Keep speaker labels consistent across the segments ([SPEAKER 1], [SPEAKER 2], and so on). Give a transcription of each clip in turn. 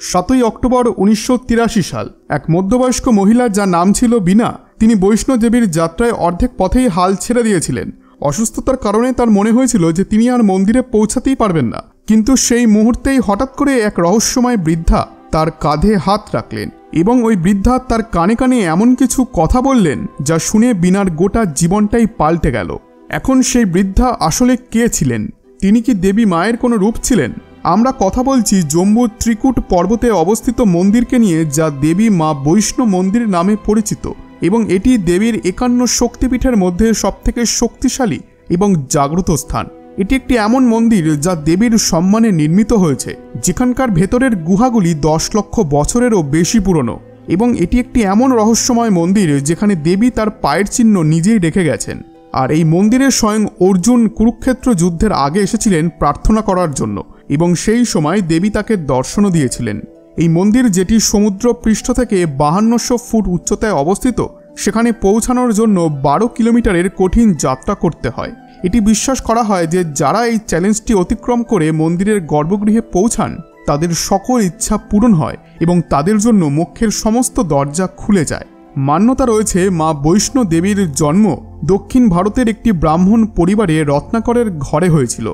[SPEAKER 1] সাতই অক্টোবর উনিশশো তিরাশি সাল। এক মধ্যবয়স্ক মহিলা যার নাম ছিল বিনা তিনি বৈষ্ণোদেবীর যাত্রায় অর্ধেক পথেই হাল ছেড়ে দিয়েছিলেন। অসুস্থতার কারণে তার মনে হয়েছিল যে তিনি আর মন্দিরে পৌঁছাতেই পারবেন না। কিন্তু সেই মুহূর্তেই হঠাৎ করে এক রহস্যময় বৃদ্ধা তার কাঁধে হাত রাখলেন এবং ওই বৃদ্ধা তার কানে কানে এমন কিছু কথা বললেন যা শুনে বিনার গোটা জীবনটাই পাল্টে গেল। এখন সেই বৃদ্ধা আসলে কে ছিলেন? তিনি কি দেবী মায়ের কোনো রূপ ছিলেন? আমরা কথা বলছি জম্মু ত্রিকুট পর্বতে অবস্থিত মন্দিরকে নিয়ে যা দেবী মা বৈষ্ণব মন্দির নামে পরিচিত এবং এটি দেবীর একান্ন শক্তিপীঠের মধ্যে সবথেকে শক্তিশালী এবং জাগ্রত স্থান। এটি একটি এমন মন্দির যা দেবীর সম্মানে নির্মিত হয়েছে, যেখানকার ভেতরের গুহাগুলি দশ লক্ষ বছরেরও বেশি পুরনো এবং এটি একটি এমন রহস্যময় মন্দির যেখানে দেবী তার পায়ের চিহ্ন নিজেই রেখে গেছেন। আর এই মন্দিরে স্বয়ং অর্জুন কুরুক্ষেত্র যুদ্ধের আগে এসেছিলেন প্রার্থনা করার জন্য। এবং সেই সময় দেবী তাকে দর্শনও দিয়েছিলেন। এই মন্দির যেটি সমুদ্র পৃষ্ঠ থেকে বাহান্নশো ফুট উচ্চতায় অবস্থিত, সেখানে পৌঁছানোর জন্য বারো কিলোমিটারের কঠিন যাত্রা করতে হয়। এটি বিশ্বাস করা হয় যে যারা এই চ্যালেঞ্জটি অতিক্রম করে মন্দিরের গর্ভগৃহে পৌঁছান, তাদের সকল ইচ্ছা পূরণ হয় এবং তাদের জন্য মোক্ষের সমস্ত দরজা খুলে যায়। মান্যতা রয়েছে মা বৈষ্ণো দেবীর জন্ম দক্ষিণ ভারতের একটি ব্রাহ্মণ পরিবারে রত্নাকরের ঘরে হয়েছিল।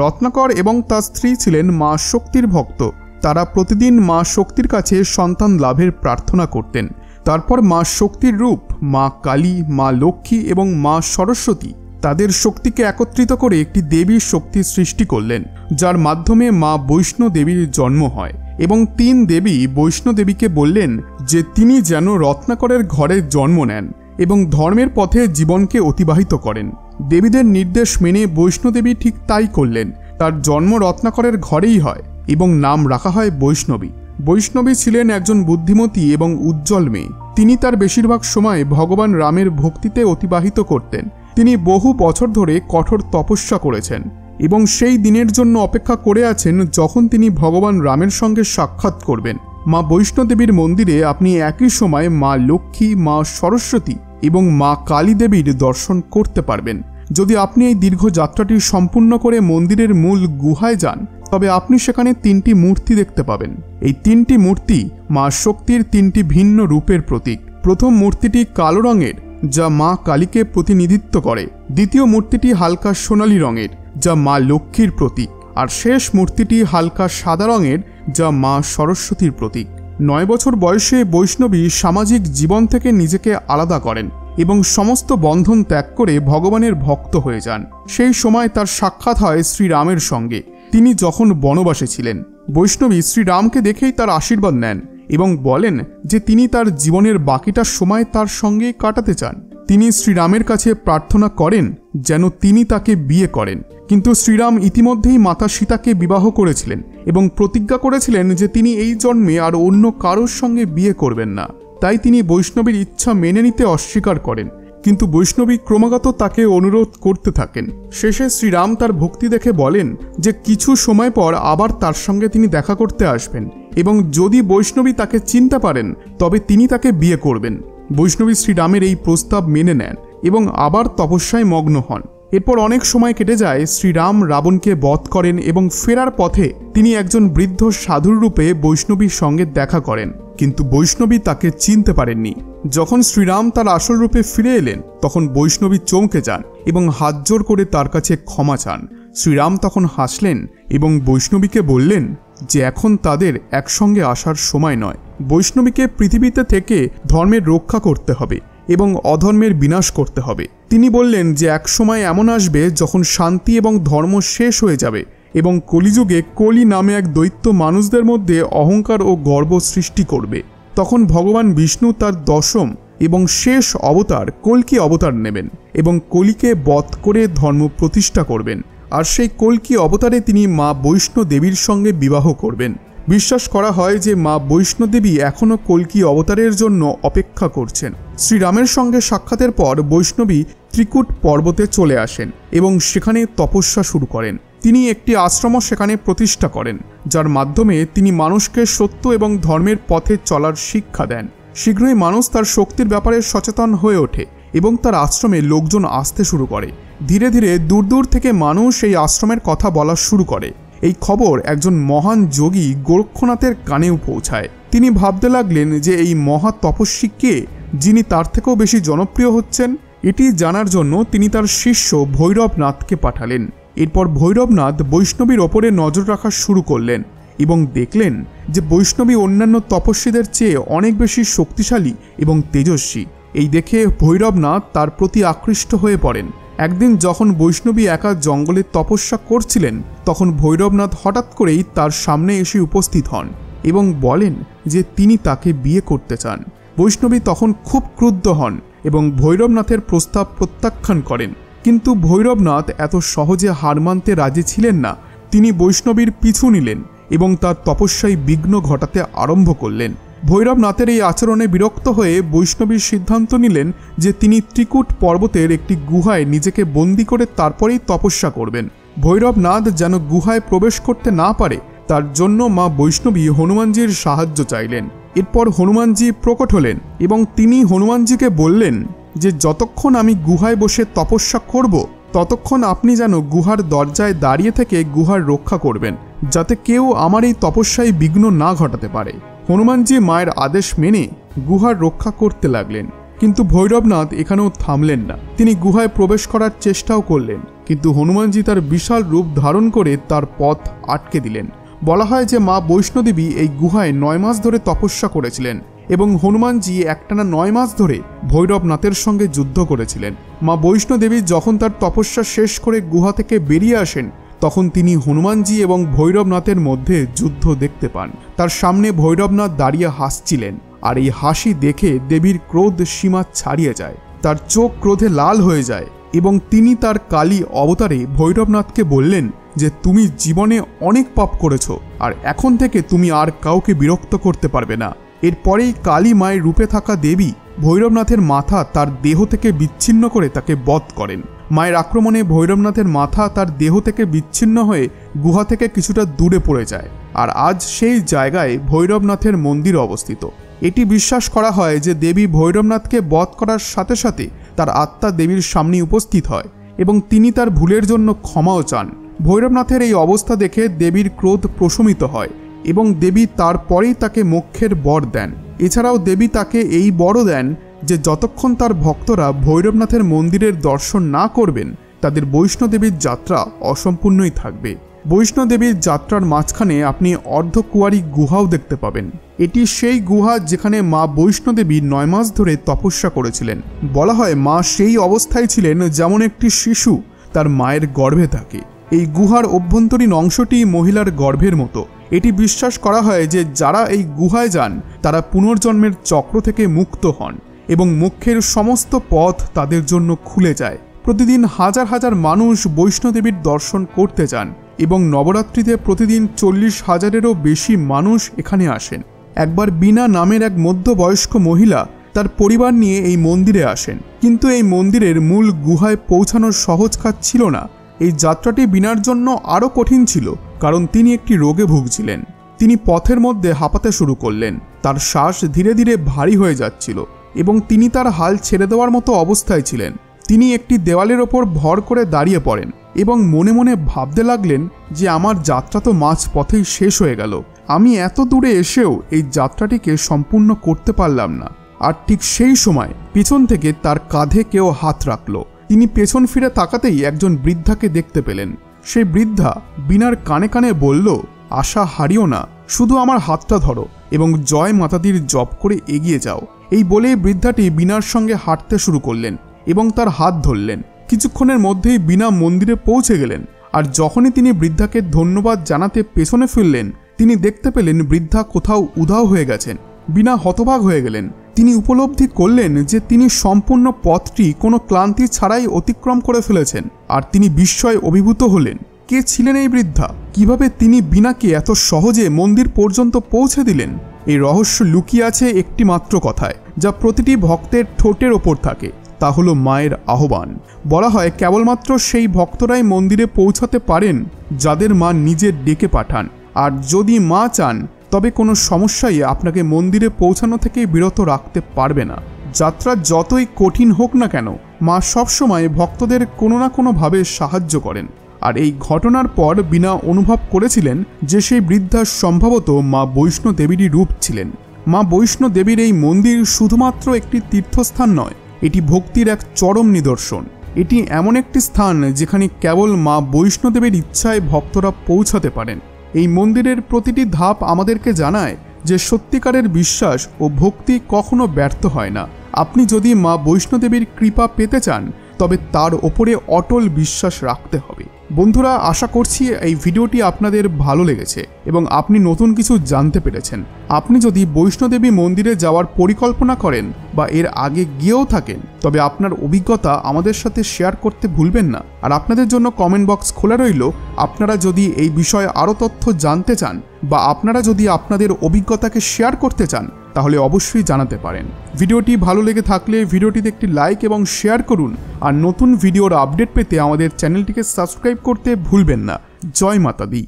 [SPEAKER 1] রত্নাকর এবং তার স্ত্রী ছিলেন মা শক্তির ভক্ত। তারা প্রতিদিন মা শক্তির কাছে সন্তান লাভের প্রার্থনা করতেন। তারপর মা শক্তির রূপ, মা কালী, মা লক্ষ্মী এবং মা সরস্বতী তাদের শক্তিকে একত্রিত করে একটি দেবীর শক্তি সৃষ্টি করলেন, যার মাধ্যমে মা বৈষ্ণো দেবীর জন্ম হয় এবং তিন দেবী বৈষ্ণোদেবীকে বললেন যে তিনি যেন রত্নাকরের ঘরে জন্ম নেন এবং ধর্মের পথে জীবনকে অতিবাহিত করেন। দেবীদের নির্দেশ মেনে বৈষ্ণোদেবী ঠিক তাই করলেন। তার জন্ম রত্নাকরের ঘরেই হয় এবং নাম রাখা হয় বৈষ্ণবী। বৈষ্ণবী ছিলেন একজন বুদ্ধিমতী এবং উজ্জ্বল মেয়ে। তিনি তার বেশিরভাগ সময় ভগবান রামের ভক্তিতে অতিবাহিত করতেন। তিনি বহু বছর ধরে কঠোর তপস্যা করেছেন এবং সেই দিনের জন্য অপেক্ষা করে আছেন যখন তিনি ভগবান রামের সঙ্গে সাক্ষাৎ করবেন। মা বৈষ্ণোদেবীর মন্দিরে আপনি একই সময় মা লক্ষ্মী, মা সরস্বতী এবং মা কালী দেবীর দর্শন করতে পারবেন। যদি আপনি এই দীর্ঘ যাত্রাটি সম্পূর্ণ করে মন্দিরের মূল গুহায় যান, তবে আপনি সেখানে তিনটি মূর্তি দেখতে পাবেন। এই তিনটি মূর্তি মা শক্তির তিনটি ভিন্ন রূপের প্রতীক। প্রথম মূর্তিটি কালো রঙের, যা মা কালীকে প্রতিনিধিত্ব করে। দ্বিতীয় মূর্তিটি হালকা সোনালী রঙের, যা মা লক্ষ্মীর প্রতীক। আর শেষ মূর্তিটি হালকা সাদা রঙের, যা মা সরস্বতীর প্রতীক। নয় বছর বয়সে বৈষ্ণবী সামাজিক জীবন থেকে নিজেকে আলাদা করেন। এবং সমস্ত বন্ধন ত্যাগ করে ভগবানের ভক্ত হয়ে যান। সেই সময় তার সাক্ষাৎ হয় শ্রীরামের সঙ্গে। তিনি যখন বনবাসে ছিলেন, বৈষ্ণবী শ্রীরামকে দেখেই তার আশীর্বাদ নেন এবং বলেন যে তিনি তার জীবনের বাকিটা সময় তার সঙ্গে কাটাতে চান। তিনি শ্রীরামের কাছে প্রার্থনা করেন যেন তিনি তাকে বিয়ে করেন। কিন্তু শ্রীরাম ইতিমধ্যেই মাতা সীতাকে বিবাহ করেছিলেন এবং প্রতিজ্ঞা করেছিলেন যে তিনি এই জন্মে আর অন্য কারোর সঙ্গে বিয়ে করবেন না। তাই তিনি বৈষ্ণবীর ইচ্ছা মেনে নিতে অস্বীকার করেন। কিন্তু বৈষ্ণবী ক্রমাগত তাকে অনুরোধ করতে থাকেন। শেষে শ্রীরাম তার ভক্তি দেখে বলেন যে কিছু সময় পর আবার তার সঙ্গে তিনি দেখা করতে আসবেন এবং যদি বৈষ্ণবী তাকে চিনতে পারেন, তবে তিনি তাকে বিয়ে করবেন। বৈষ্ণবী শ্রীরামের এই প্রস্তাব মেনে নেন এবং আবার তপস্যায় মগ্ন হন। এরপর অনেক সময় কেটে যায়, শ্রীরাম রাবণকে বধ করেন এবং ফেরার পথে তিনি একজন বৃদ্ধ সাধুর রূপে বৈষ্ণবীর সঙ্গে দেখা করেন। কিন্তু বৈষ্ণবী তাকে চিনতে পারেননি। যখন শ্রীরাম তার আসল রূপে ফিরে এলেন, তখন বৈষ্ণবী চমকে যান এবং হাত জোর করে তার কাছে ক্ষমা চান। শ্রীরাম তখন হাসলেন এবং বৈষ্ণবীকে বললেন যে, এখন তাদের একসঙ্গে আসার সময় নয়। বৈষ্ণবীকে পৃথিবীতে থেকে ধর্মের রক্ষা করতে হবে। এবং অধর্মের বিনাশ করতে হবে। তিনি বললেন যে এক সময় এমন আসবে যখন শান্তি এবং ধর্ম শেষ হয়ে যাবে এবং কলিযুগে কলি নামে এক দৈত্য মানুষদের মধ্যে অহংকার ও গর্ব সৃষ্টি করবে। তখন ভগবান বিষ্ণু তার দশম এবং শেষ অবতার কলকি অবতার নেবেন এবং কলিকে বধ করে ধর্ম প্রতিষ্ঠা করবেন। আর সেই কলকি অবতারে তিনি মা বৈষ্ণো দেবীর সঙ্গে বিবাহ করবেন। বিশ্বাস করা হয় যে মা বৈষ্ণোদেবী এখনও কলকি অবতারের জন্য অপেক্ষা করছেন। শ্রীরামের সঙ্গে সাক্ষাতের পর বৈষ্ণবী ত্রিকুট পর্বতে চলে আসেন এবং সেখানে তপস্যা শুরু করেন। তিনি একটি আশ্রমও সেখানে প্রতিষ্ঠা করেন, যার মাধ্যমে তিনি মানুষকে সত্য এবং ধর্মের পথে চলার শিক্ষা দেন। শীঘ্রই মানুষ তার শক্তির ব্যাপারে সচেতন হয়ে ওঠে এবং তার আশ্রমে লোকজন আসতে শুরু করে। ধীরে ধীরে দূর দূর থেকে মানুষ এই আশ্রমের কথা বলা শুরু করে। এই খবর একজন মহান যোগী গোরক্ষনাথের কানেও পৌঁছায়। তিনি ভাবতে লাগলেন যে এই মহা তপস্বী কে, যিনি তার থেকেও বেশি জনপ্রিয় হচ্ছেন, এটি জানার জন্য তিনি তার শিষ্য ভৈরবনাথকে পাঠালেন। এরপর ভৈরবনাথ বৈষ্ণবীর ওপরে নজর রাখা শুরু করলেন এবং দেখলেন যে বৈষ্ণবী অন্যান্য তপস্বীদের চেয়ে অনেক বেশি শক্তিশালী এবং তেজস্বী। এই দেখে ভৈরবনাথ তার প্রতি আকৃষ্ট হয়ে পড়েন। একদিন যখন বৈষ্ণবী একা জঙ্গলে তপস্যা করছিলেন, তখন ভৈরবনাথ হঠাৎ করেই তার সামনে এসে উপস্থিত হন এবং বলেন যে তিনি তাকে বিয়ে করতে চান। বৈষ্ণবী তখন খুব ক্রুদ্ধ হন এবং ভৈরবনাথের প্রস্তাব প্রত্যাখ্যান করেন। কিন্তু ভৈরবনাথ এত সহজে হার মানতে রাজি ছিলেন না। তিনি বৈষ্ণবীর পিছু নিলেন এবং তার তপস্যায় বিঘ্ন ঘটাতে আরম্ভ করলেন। ভৈরবনাথের এই আচরণে বিরক্ত হয়ে বৈষ্ণবীর সিদ্ধান্ত নিলেন যে তিনি ত্রিকুট পর্বতের একটি গুহায় নিজেকে বন্দি করে তারপরেই তপস্যা করবেন। ভৈরবনাথ যেন গুহায় প্রবেশ করতে না পারে, তার জন্য মা বৈষ্ণবী হনুমানজির সাহায্য চাইলেন। এরপর হনুমানজি প্রকট হলেন এবং তিনি হনুমানজিকে বললেন যে, যতক্ষণ আমি গুহায় বসে তপস্যা করব, ততক্ষণ আপনি যেন গুহার দরজায় দাঁড়িয়ে থেকে গুহার রক্ষা করবেন, যাতে কেউ আমার এই তপস্যায় বিঘ্ন না ঘটাতে পারে। হনুমানজি মায়ের আদেশ মেনে গুহার রক্ষা করতে লাগলেন। কিন্তু ভৈরবনাথ এখানেও থামলেন না। তিনি গুহায় প্রবেশ করার চেষ্টাও করলেন, কিন্তু হনুমানজি তার বিশাল রূপ ধারণ করে তার পথ আটকে দিলেন। বলা হয় যে মা বৈষ্ণোদেবী এই গুহায় নয় মাস ধরে তপস্যা করেছিলেন এবং হনুমানজি একটানা নয় মাস ধরে ভৈরবনাথের সঙ্গে যুদ্ধ করেছিলেন। মা বৈষ্ণোদেবী যখন তার তপস্যা শেষ করে গুহা থেকে বেরিয়ে আসেন তখন তিনি হনুমানজি এবং ভৈরবনাথের মধ্যে যুদ্ধ দেখতে পান। তার সামনে ভৈরবনাথ দাঁড়িয়ে হাসছিলেন, আর এই হাসি দেখে দেবীর ক্রোধ সীমা ছাড়িয়ে যায়। তার চোখ ক্রোধে লাল হয়ে যায় এবং তিনি তার কালী অবতারে ভৈরবনাথকে বললেন যে, তুমি জীবনে অনেক পাপ করেছ, আর এখন থেকে তুমি আর কাউকে বিরক্ত করতে পারবে না। এরপরেই কালী মায়ের রূপে থাকা দেবী ভৈরবনাথের মাথা তার দেহ থেকে বিচ্ছিন্ন করে তাকে বধ করেন। মায়ের আক্রমণে ভৈরবনাথের মাথা তার দেহ থেকে বিচ্ছিন্ন হয়ে গুহা থেকে কিছুটা দূরে পড়ে যায়। আর আজ সেই জায়গায় ভৈরবনাথের মন্দির অবস্থিত। এটি বিশ্বাস করা হয় যে দেবী ভৈরবনাথকে বধ করার সাথে সাথে তার আত্মা দেবীর সামনে উপস্থিত হয় এবং তিনি তার ভুলের জন্য ক্ষমাও চান। ভৈরবনাথের এই অবস্থা দেখে দেবীর ক্রোধ প্রশমিত হয় এবং দেবী তারপরেই তাকে মোক্ষের বর দেন। এছাড়াও দেবী তাকে এই বড় দেন যে যতক্ষণ তার ভক্তরা ভৈরবনাথের মন্দিরের দর্শন না করবেন, তাদের বৈষ্ণোদেবীর যাত্রা অসম্পূর্ণই থাকবে। বৈষ্ণোদেবীর যাত্রার মাঝখানে আপনি অর্ধকুয়ারি গুহাও দেখতে পাবেন। এটি সেই গুহা যেখানে মা বৈষ্ণোদেবী নয় মাস ধরে তপস্যা করেছিলেন। বলা হয় মা সেই অবস্থায় ছিলেন যেমন একটি শিশু তার মায়ের গর্ভে থাকে। এই গুহার অভ্যন্তরীণ অংশটি মহিলার গর্ভের মতো। এটি বিশ্বাস করা হয় যে যারা এই গুহায় যান, তারা পুনর্জন্মের চক্র থেকে মুক্ত হন। এবং মুখ্যের সমস্ত পথ তাদের জন্য খুলে যায়। প্রতিদিন হাজার হাজার মানুষ বৈষ্ণোদেবীর দর্শন করতে যান এবং নবরাত্রিতে প্রতিদিন চল্লিশ হাজারেরও বেশি মানুষ এখানে আসেন। একবার বিনা নামের এক মধ্যবয়স্ক মহিলা তার পরিবার নিয়ে এই মন্দিরে আসেন। কিন্তু এই মন্দিরের মূল গুহায় পৌঁছানোর সহজ কাজ ছিল না। এই যাত্রাটি বিনার জন্য আরও কঠিন ছিল, কারণ তিনি একটি রোগে ভুগছিলেন। তিনি পথের মধ্যে হাঁপাতে শুরু করলেন। তার শ্বাস ধীরে ধীরে ভারী হয়ে যাচ্ছিল। এবং তিনি তার হাল ছেড়ে দেওয়ার মতো অবস্থায় ছিলেন। তিনি একটি দেওয়ালের ওপর ভর করে দাঁড়িয়ে পড়েন এবং মনে মনে ভাবতে লাগলেন যে আমার যাত্রা তো মাঝ পথেই শেষ হয়ে গেল। আমি এত দূরে এসেও এই যাত্রাটিকে সম্পূর্ণ করতে পারলাম না। আর ঠিক সেই সময় পিছন থেকে তার কাঁধে কেউ হাত রাখল। তিনি পেছন ফিরে তাকাতেই একজন বৃদ্ধাকে দেখতে পেলেন। সেই বৃদ্ধা বিনার কানে কানে বলল, আশা হারিও না। শুধু আমার হাতটা ধরো এবং জয় মাতাদির জপ করে এগিয়ে যাও। এই বলে বৃদ্ধাটি বিনার সঙ্গে হাঁটতে শুরু করলেন এবং তার হাত ধরলেন। কিছুক্ষণের মধ্যেই বিনা মন্দিরে পৌঁছে গেলেন আর যখনই তিনি বৃদ্ধাকে ধন্যবাদ জানাতে পেছনে ফিরলেন, তিনি দেখতে পেলেন বৃদ্ধা কোথাও উধাও হয়ে গেছেন। বিনা হতবাক হয়ে গেলেন। তিনি উপলব্ধি করলেন যে তিনি সম্পূর্ণ পথটি কোনো ক্লান্তি ছাড়াই অতিক্রম করে ফেলেছেন আর তিনি বিস্ময়ে অভিভূত হলেন। কে ছিলেন এই বৃদ্ধা? কীভাবে তিনি বিনাকে এত সহজে মন্দির পর্যন্ত পৌঁছে দিলেন? এই রহস্য লুকিয়ে আছে একটি মাত্র কথায়, যা প্রতিটি ভক্তের ঠোঁটের ওপর থাকে। তা হলো মায়ের আহ্বান। বলা হয়, কেবলমাত্র সেই ভক্তরাই মন্দিরে পৌঁছাতে পারেন যাদের মা নিজে ডেকে পাঠান। আর যদি মা চান, তবে কোনো সমস্যাই আপনাকে মন্দিরে পৌঁছানো থেকে বিরত রাখতে পারবে না। যাত্রা যতই কঠিন হোক না কেন, মা সবসময় ভক্তদের কোনো না কোনোভাবে সাহায্য করেন। আর এই ঘটনার পর বিনা অনুভব করেছিলেন যে সেই বৃদ্ধা সম্ভবত মা বৈষ্ণো দেবীরই রূপ ছিলেন। মা বৈষ্ণো দেবীর এই মন্দির শুধুমাত্র একটি তীর্থস্থান নয়, এটি ভক্তির এক চরম নিদর্শন। এটি এমন একটি স্থান যেখানে কেবল মা বৈষ্ণোদেবীর ইচ্ছায় ভক্তরা পৌঁছাতে পারেন। এই মন্দিরের প্রতিটি ধাপ আমাদেরকে জানায় যে সত্যিকারের বিশ্বাস ও ভক্তি কখনো ব্যর্থ হয় না। আপনি যদি মা বৈষ্ণোদেবীর কৃপা পেতে চান, তবে তার ওপরে অটল বিশ্বাস রাখতে হবে। বন্ধুরা, আশা করছি এই ভিডিওটি আপনাদের ভালো লেগেছে এবং আপনি নতুন কিছু জানতে পেরেছেন। আপনি যদি বৈষ্ণোদেবী মন্দিরে যাওয়ার পরিকল্পনা করেন বা এর আগে গিয়েও থাকেন, তবে আপনার অভিজ্ঞতা আমাদের সাথে শেয়ার করতে ভুলবেন না। আর আপনাদের জন্য কমেন্ট বক্স খোলা রইল, আপনারা যদি এই বিষয়ে আরও তথ্য জানতে চান বা আপনারা যদি আপনাদের অভিজ্ঞতাকে শেয়ার করতে চান তাহলে অবশ্যই জানাতে পারেন। ভিডিওটি ভালো লেগে থাকলে ভিডিওটিতে একটি লাইক এবং শেয়ার করুন। আর নতুন ভিডিওর আপডেট পেতে আমাদের চ্যানেলটিকে সাবস্ক্রাইব করতে ভুলবেন না। জয় মাতা দি